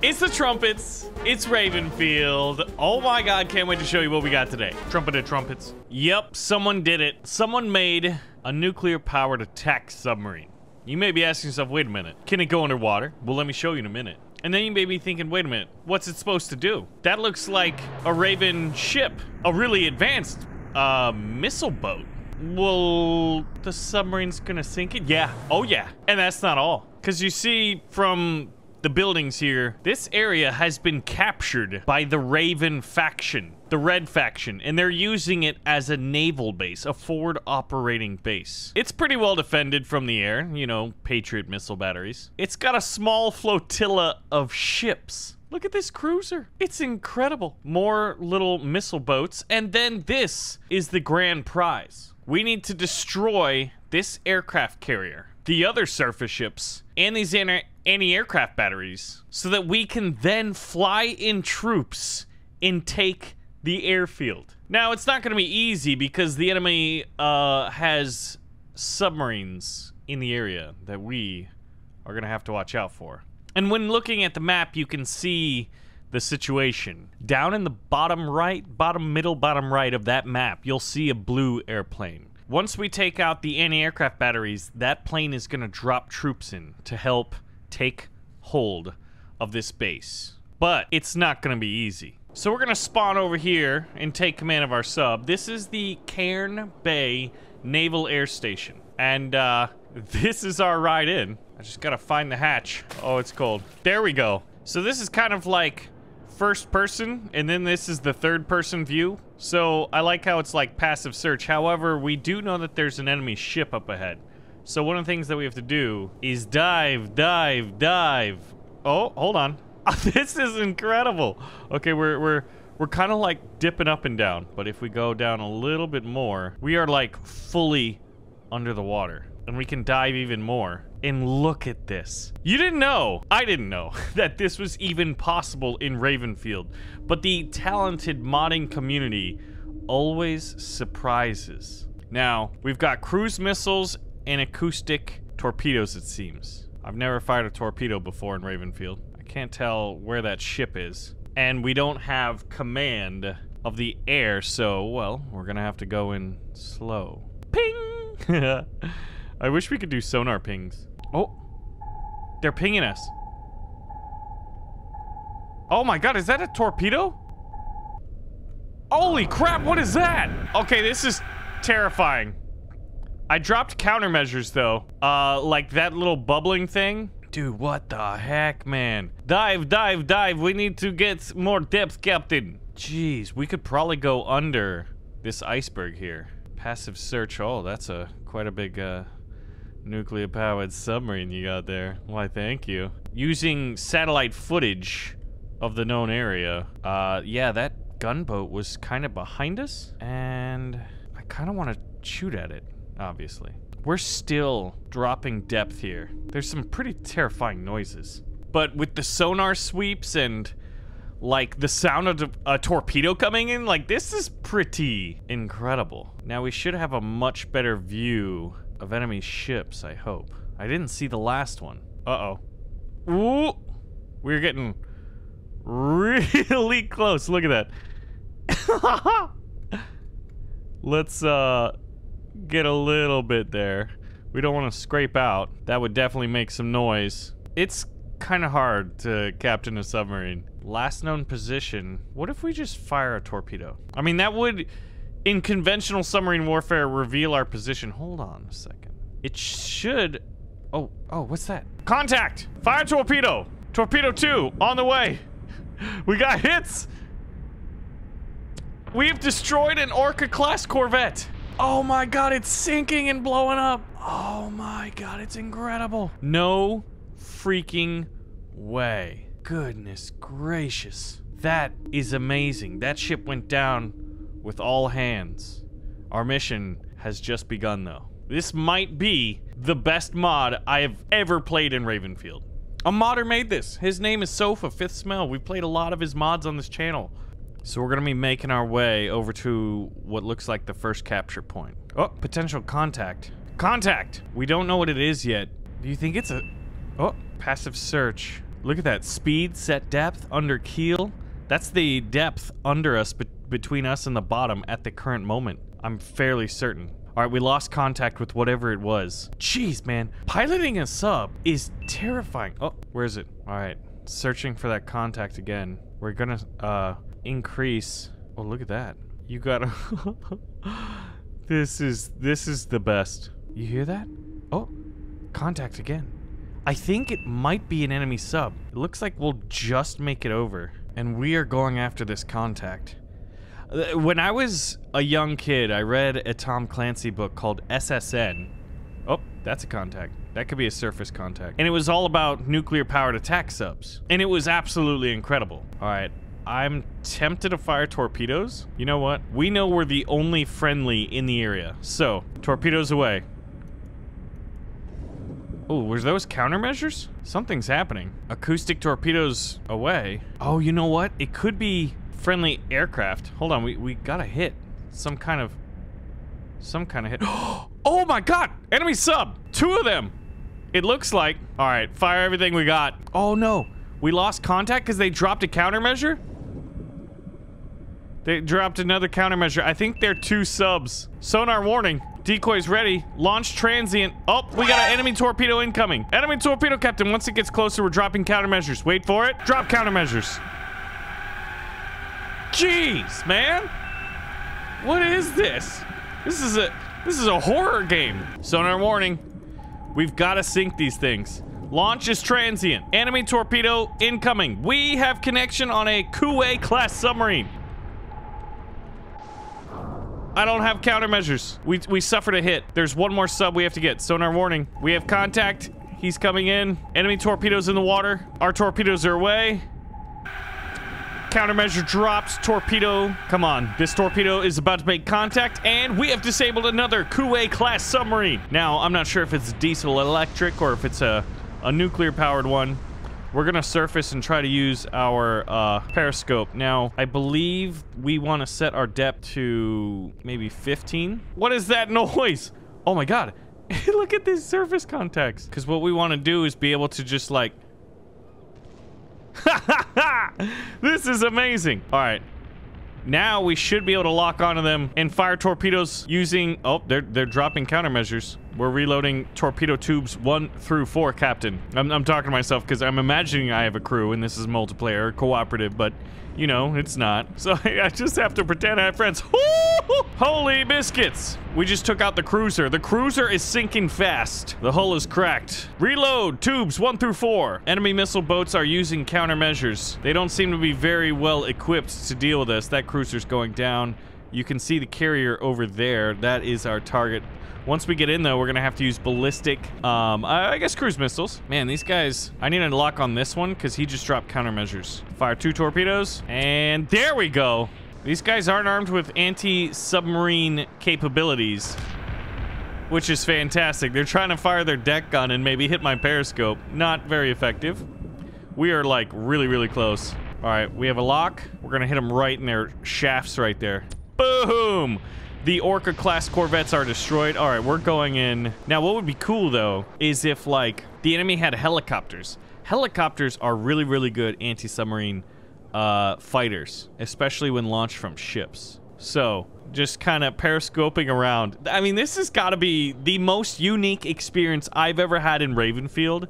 It's the trumpets. It's Ravenfield. Oh my god, can't wait to show you what we got today. Trumpeted trumpets. Yep, someone did it. Someone made a nuclear-powered attack submarine. You may be asking yourself, wait a minute, can it go underwater? Well, let me show you in a minute. And then you may be thinking, wait a minute, what's it supposed to do? That looks like a Raven ship, a really advanced uh, missile boat. Well, the submarine's gonna sink it? Yeah. Oh, yeah. And that's not all. Because you see from the buildings here, this area has been captured by the Raven faction, the Red faction, and they're using it as a naval base, a forward operating base. It's pretty well defended from the air, you know, Patriot missile batteries. It's got a small flotilla of ships. Look at this cruiser. It's incredible. More little missile boats, and then this is the grand prize. We need to destroy this aircraft carrier, the other surface ships, and these anti-aircraft batteries so that we can then fly in troops and take the airfield. Now, it's not going to be easy because the enemy uh, has submarines in the area that we are going to have to watch out for. And when looking at the map, you can see the situation. Down in the bottom right, bottom middle, bottom right of that map, you'll see a blue airplane. Once we take out the anti-aircraft batteries, that plane is going to drop troops in to help take hold of this base. But it's not going to be easy. So we're going to spawn over here and take command of our sub. This is the Cairn Bay Naval Air Station. And uh, this is our ride in. I just got to find the hatch. Oh, it's cold. There we go. So this is kind of like first person, and then this is the third person view. So I like how it's like passive search. However, we do know that there's an enemy ship up ahead. So one of the things that we have to do is dive, dive, dive. Oh, hold on. this is incredible. Okay, we're we're we're kind of like dipping up and down, but if we go down a little bit more, we are like fully under the water and we can dive even more. And look at this. You didn't know, I didn't know, that this was even possible in Ravenfield. But the talented modding community always surprises. Now, we've got cruise missiles and acoustic torpedoes, it seems. I've never fired a torpedo before in Ravenfield. I can't tell where that ship is. And we don't have command of the air, so, well, we're gonna have to go in slow. Ping! I wish we could do sonar pings. Oh, they're pinging us. Oh my god, is that a torpedo? Holy crap, what is that? Okay, this is terrifying. I dropped countermeasures though. Uh, like that little bubbling thing. Dude, what the heck, man? Dive, dive, dive. We need to get more depth, Captain. Jeez, we could probably go under this iceberg here. Passive search. Oh, that's a quite a big uh, nuclear powered submarine you got there. Why, thank you. Using satellite footage of the known area, uh, yeah, that gunboat was kind of behind us, and I kind of want to shoot at it, obviously. We're still dropping depth here. There's some pretty terrifying noises. But with the sonar sweeps and like the sound of a torpedo coming in, like this is pretty incredible. Now we should have a much better view of enemy ships, I hope. I didn't see the last one. Uh-oh. Ooh! We're getting really close. Look at that. Let's, uh, get a little bit there. We don't want to scrape out. That would definitely make some noise. It's kind of hard to captain a submarine. Last known position. What if we just fire a torpedo? I mean, that would in conventional submarine warfare reveal our position. Hold on a second. It should... Oh, oh, what's that? Contact! Fire torpedo! Torpedo 2, on the way! We got hits! We've destroyed an Orca-class corvette! Oh my god, it's sinking and blowing up! Oh my god, it's incredible! No freaking way. Goodness gracious. That is amazing. That ship went down with all hands. Our mission has just begun, though. This might be the best mod I have ever played in Ravenfield. A modder made this. His name is Sofa, Fifth Smell. We've played a lot of his mods on this channel. So we're going to be making our way over to what looks like the first capture point. Oh, potential contact. Contact! We don't know what it is yet. Do you think it's a... Oh, passive search. Look at that. Speed, set depth, under keel. That's the depth under us, be between us and the bottom at the current moment. I'm fairly certain. All right, we lost contact with whatever it was. Jeez, man. Piloting a sub is terrifying. Oh, where is it? All right, searching for that contact again. We're gonna, uh, increase. Oh, look at that. You gotta... this is, this is the best. You hear that? Oh, contact again. I think it might be an enemy sub. It looks like we'll just make it over. And we are going after this contact. Uh, When I was a young kid, I read a Tom Clancy book called SSN. Oh, that's a contact. That could be a surface contact. And it was all about nuclear powered attack subs. And it was absolutely incredible. All right. I'm tempted to fire torpedoes. You know what? We know we're the only friendly in the area. So, torpedoes away. Oh, was those countermeasures? Something's happening. Acoustic torpedoes away. Oh, you know what? It could be friendly aircraft. Hold on, we, we got a hit. Some kind of... Some kind of hit. Oh my god! Enemy sub! Two of them! It looks like... Alright, fire everything we got. Oh no! We lost contact because they dropped a countermeasure? They dropped another countermeasure. I think they're two subs. Sonar warning. Decoys ready. Launch transient. Oh, we got an enemy torpedo incoming. Enemy torpedo captain. Once it gets closer, we're dropping countermeasures. Wait for it. Drop countermeasures. Jeez, man. What is this? This is a this is a horror game. Sonar warning. We've got to sink these things. Launch is transient. Enemy torpedo incoming. We have connection on a Kuwait class submarine. I don't have countermeasures. We, we suffered a hit. There's one more sub we have to get. Sonar warning. We have contact. He's coming in. Enemy torpedoes in the water. Our torpedoes are away. Countermeasure drops. Torpedo. Come on. This torpedo is about to make contact, and we have disabled another Kuwait class submarine. Now, I'm not sure if it's diesel electric or if it's a, a nuclear powered one. We're gonna surface and try to use our uh, periscope. Now, I believe we want to set our depth to maybe 15. What is that noise? Oh my god. Look at these surface contacts. Because what we want to do is be able to just like... this is amazing. All right. Now we should be able to lock onto them and fire torpedoes using... Oh, they're, they're dropping countermeasures. We're reloading torpedo tubes one through four, Captain. I'm, I'm talking to myself because I'm imagining I have a crew and this is multiplayer, cooperative, but, you know, it's not. So I just have to pretend I have friends. Holy biscuits! We just took out the cruiser. The cruiser is sinking fast. The hull is cracked. Reload tubes one through four. Enemy missile boats are using countermeasures. They don't seem to be very well equipped to deal with us. That cruiser's going down. You can see the carrier over there. That is our target. Once we get in, though, we're going to have to use ballistic, um, I, I guess cruise missiles. Man, these guys, I need a lock on this one because he just dropped countermeasures. Fire two torpedoes, and there we go. These guys aren't armed with anti-submarine capabilities, which is fantastic. They're trying to fire their deck gun and maybe hit my periscope. Not very effective. We are, like, really, really close. All right, we have a lock. We're going to hit them right in their shafts right there. Boom! The Orca class corvettes are destroyed. All right, we're going in. Now, what would be cool though is if like the enemy had helicopters. Helicopters are really, really good anti-submarine uh, fighters, especially when launched from ships. So just kind of periscoping around. I mean, this has got to be the most unique experience I've ever had in Ravenfield.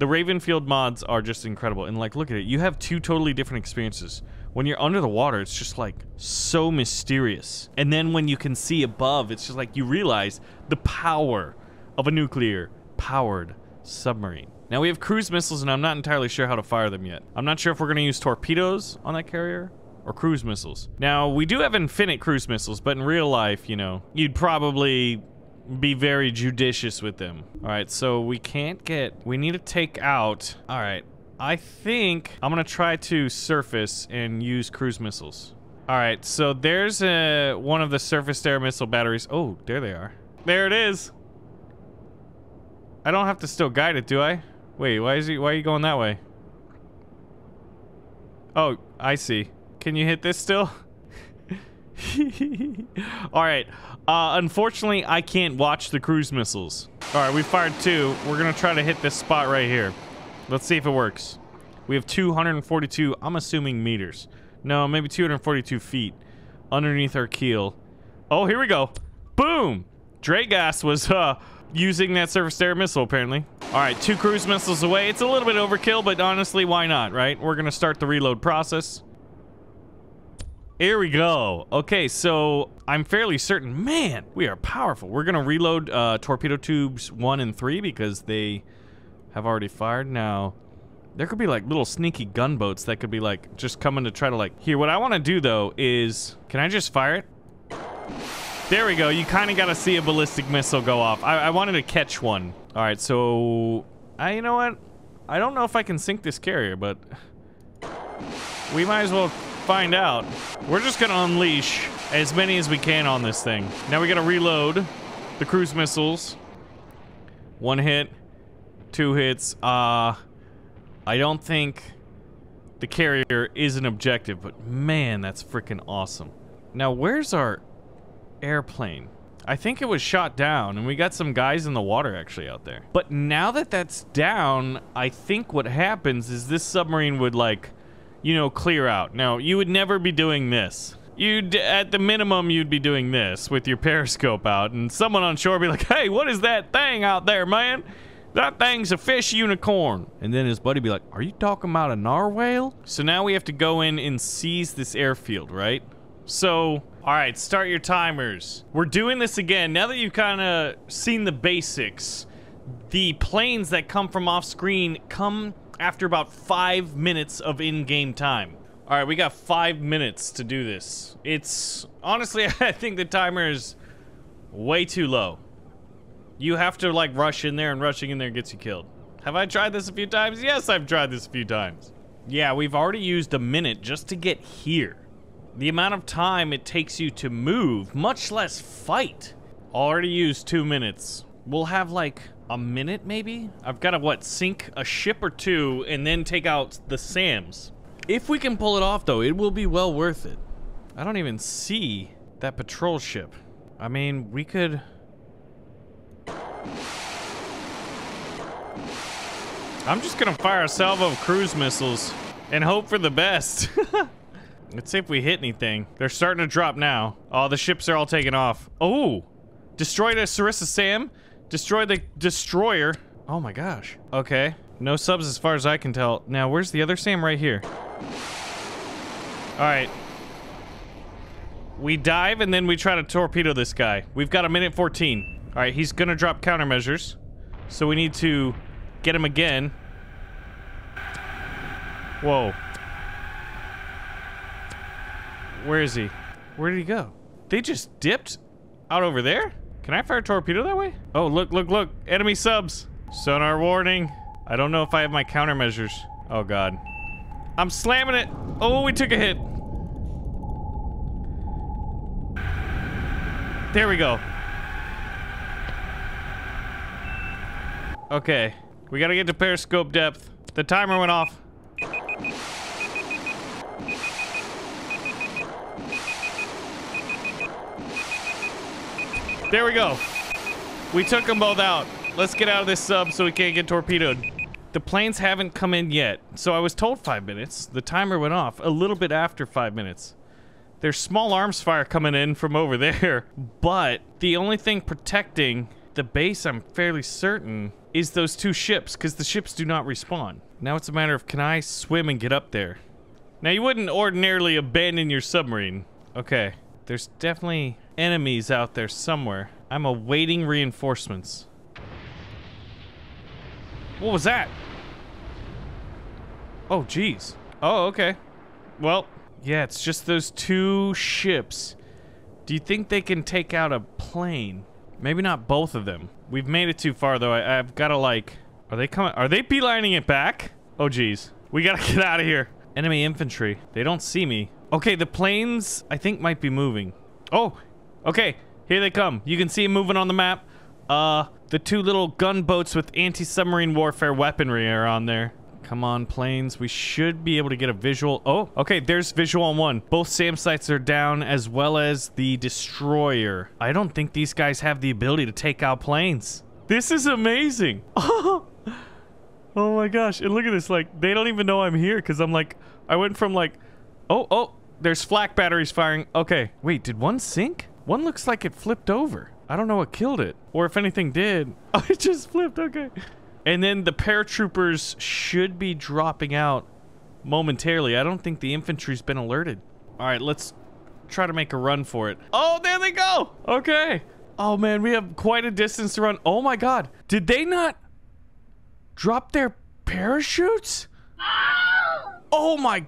The Ravenfield mods are just incredible. And like, look at it. You have two totally different experiences. When you're under the water, it's just like so mysterious. And then when you can see above, it's just like you realize the power of a nuclear powered submarine. Now we have cruise missiles and I'm not entirely sure how to fire them yet. I'm not sure if we're gonna use torpedoes on that carrier or cruise missiles. Now we do have infinite cruise missiles, but in real life, you know, you'd probably be very judicious with them. All right, so we can't get, we need to take out, all right, I think I'm gonna try to surface and use cruise missiles. All right, so there's a, one of the surface air missile batteries. Oh, there they are. There it is. I don't have to still guide it, do I? Wait, why is he, why are you going that way? Oh, I see. Can you hit this still? All right. Uh, unfortunately, I can't watch the cruise missiles. All right, we fired two. We're gonna try to hit this spot right here. Let's see if it works. We have 242, I'm assuming meters. No, maybe 242 feet underneath our keel. Oh, here we go. Boom! Dragast was uh, using that surface-to-air missile, apparently. All right, two cruise missiles away. It's a little bit overkill, but honestly, why not, right? We're going to start the reload process. Here we go. Okay, so I'm fairly certain, man, we are powerful. We're going to reload uh, torpedo tubes one and three because they have already fired. Now, there could be like little sneaky gunboats that could be like just coming to try to like... Here, what I want to do though is... Can I just fire it? There we go. You kind of got to see a ballistic missile go off. I, I wanted to catch one. All right, so... I, you know what? I don't know if I can sink this carrier, but... We might as well find out. We're just to unleash as many as we can on this thing. Now we got to reload the cruise missiles. One hit. Two hits. Uh... I don't think the carrier is an objective, but man, that's freaking awesome. Now, where's our airplane? I think it was shot down, and we got some guys in the water actually out there. But now that that's down, I think what happens is this submarine would, like, you know, clear out. Now, you would never be doing this. You'd, at the minimum, you'd be doing this with your periscope out, and someone on shore be like, hey, what is that thing out there, man? That thing's a fish unicorn. And then his buddy be like, are you talking about a narwhale? So now we have to go in and seize this airfield, right? So, all right, start your timers. We're doing this again. Now that you've kind of seen the basics, the planes that come from off screen come after about five minutes of in-game time. All right, we got five minutes to do this. It's, honestly, I think the timer is way too low. You have to like rush in there and rushing in there gets you killed. Have I tried this a few times? Yes, I've tried this a few times. Yeah, we've already used a minute just to get here. The amount of time it takes you to move, much less fight. Already used two minutes. We'll have like a minute maybe? I've got to what, sink a ship or two and then take out the SAMs. If we can pull it off though, it will be well worth it. I don't even see that patrol ship. I mean, we could... I'm just gonna fire a salvo of cruise missiles and hope for the best. Let's see if we hit anything. They're starting to drop now. Oh, the ships are all taken off. Oh! Destroyed a Sarissa SAM. Destroyed the destroyer. Oh my gosh. Okay. No subs as far as I can tell. Now, where's the other SAM? Right here. Alright. We dive and then we try to torpedo this guy. We've got a minute 14. Alright, he's gonna drop countermeasures. So we need to get him again. Whoa. Where is he? Where did he go? They just dipped out over there? Can I fire a torpedo that way? Oh, look, look, look. Enemy subs. Sonar warning. I don't know if I have my countermeasures. Oh, God. I'm slamming it. Oh, we took a hit. There we go. Okay. We gotta get to periscope depth. The timer went off. There we go. We took them both out. Let's get out of this sub so we can't get torpedoed. The planes haven't come in yet, so I was told five minutes. The timer went off a little bit after five minutes. There's small arms fire coming in from over there, but the only thing protecting the base, I'm fairly certain, is those two ships, because the ships do not respawn. Now it's a matter of can I swim and get up there? Now you wouldn't ordinarily abandon your submarine. Okay, there's definitely enemies out there somewhere. I'm awaiting reinforcements. What was that? Oh, jeez. Oh, okay. Well, yeah, it's just those two ships. Do you think they can take out a plane? Maybe not both of them. We've made it too far, though. I, have got to, like... Are they coming? Are they beelining it back? Oh, jeez. We got to get out of here. Enemy infantry. They don't see me. Okay, the planes, I think, might be moving. Oh, okay. Here they come. You can see them moving on the map. Uh, the two little gunboats with anti-submarine warfare weaponry are on there. Come on, planes. We should be able to get a visual. Oh, okay. There's visual on one. Both SAM sites are down as well as the destroyer. I don't think these guys have the ability to take out planes. This is amazing. Oh my gosh. And look at this. Like, they don't even know I'm here because I'm like, I went from like, oh, oh, there's flak batteries firing. Okay. Wait, did one sink? One looks like it flipped over. I don't know what killed it. Or if anything did. Oh, it just flipped. Okay. And then the paratroopers should be dropping out momentarily. I don't think the infantry's been alerted. All right, let's try to make a run for it. Oh, there they go. Okay. Oh, man, we have quite a distance to run. Oh, my God. Did they not drop their parachutes? Oh, my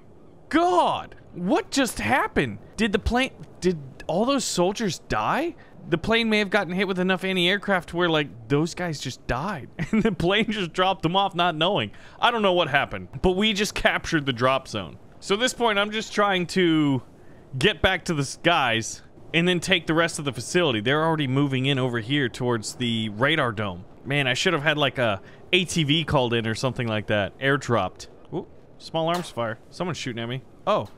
God. What just happened? Did the plane... Did all those soldiers die? The plane may have gotten hit with enough anti-aircraft where, like, those guys just died. And the plane just dropped them off not knowing. I don't know what happened. But we just captured the drop zone. So at this point, I'm just trying to get back to the skies and then take the rest of the facility. They're already moving in over here towards the radar dome. Man, I should have had like a ATV called in or something like that. Airdropped. Small arms fire. Someone's shooting at me. Oh.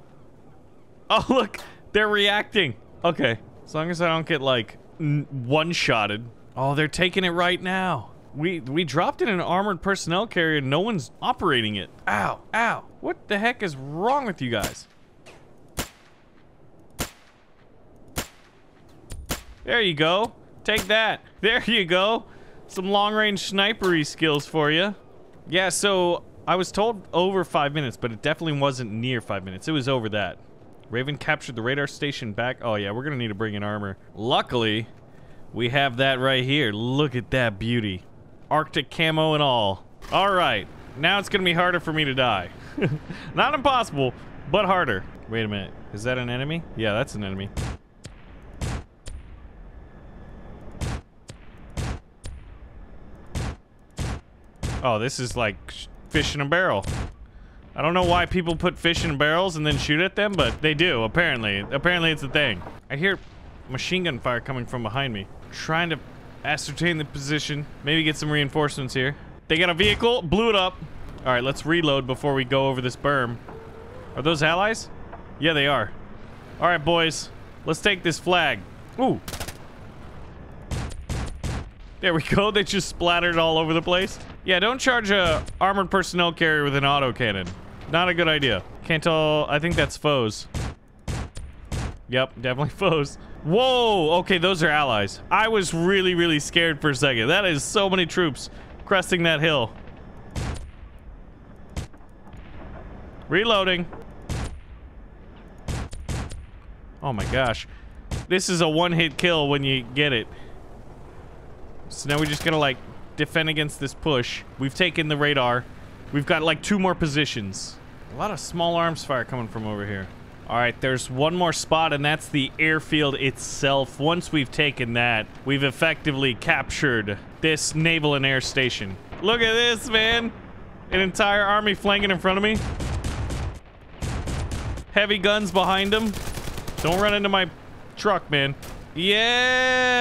Oh, look. They're reacting. Okay. As long as I don't get like one-shotted. Oh, they're taking it right now. We we dropped in an armored personnel carrier. No one's operating it. Ow, ow. What the heck is wrong with you guys? There you go. Take that. There you go. Some long-range snipery skills for you. Yeah, so I was told over five minutes, but it definitely wasn't near five minutes. It was over that. Raven captured the radar station back. Oh, yeah, we're going to need to bring in armor. Luckily, we have that right here. Look at that beauty. Arctic camo and all. All right. Now it's going to be harder for me to die. Not impossible, but harder. Wait a minute. Is that an enemy? Yeah, that's an enemy. Oh, this is like fish in a barrel. I don't know why people put fish in barrels and then shoot at them, but they do, apparently. Apparently it's a thing. I hear machine gun fire coming from behind me. Trying to ascertain the position. Maybe get some reinforcements here. They got a vehicle, blew it up. All right, let's reload before we go over this berm. Are those allies? Yeah, they are. All right, boys. Let's take this flag. Ooh. There we go. They just splattered all over the place. Yeah, don't charge a armored personnel carrier with an autocannon. Not a good idea. Can't tell. I think that's foes. Yep, definitely foes. Whoa! Okay, those are allies. I was really, really scared for a second. That is so many troops cresting that hill. Reloading. Oh my gosh. This is a one-hit kill when you get it. So now we're just gonna, like, defend against this push. We've taken the radar. We've got, like, two more positions. A lot of small arms fire coming from over here. All right, there's one more spot, and that's the airfield itself. Once we've taken that, we've effectively captured this naval and air station. Look at this, man. An entire army flanking in front of me. Heavy guns behind them. Don't run into my truck, man. Yeah!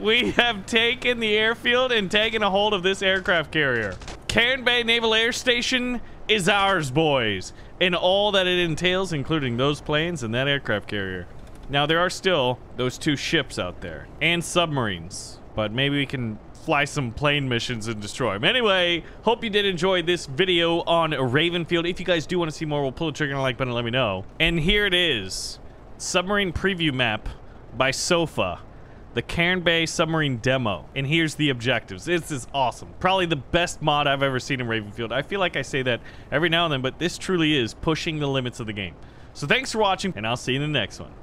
We have taken the airfield and taken a hold of this aircraft carrier. Cairn Bay Naval Air Station is ours, boys, and all that it entails, including those planes and that aircraft carrier. Now, there are still those two ships out there, and submarines, but maybe we can fly some plane missions and destroy them. Anyway, hope you did enjoy this video on Ravenfield. If you guys do want to see more, we'll pull the trigger on the like button and let me know. And here it is. Submarine preview map by Sofa the Cairn Bay submarine demo. And here's the objectives. This is awesome. Probably the best mod I've ever seen in Ravenfield. I feel like I say that every now and then, but this truly is pushing the limits of the game. So thanks for watching, and I'll see you in the next one.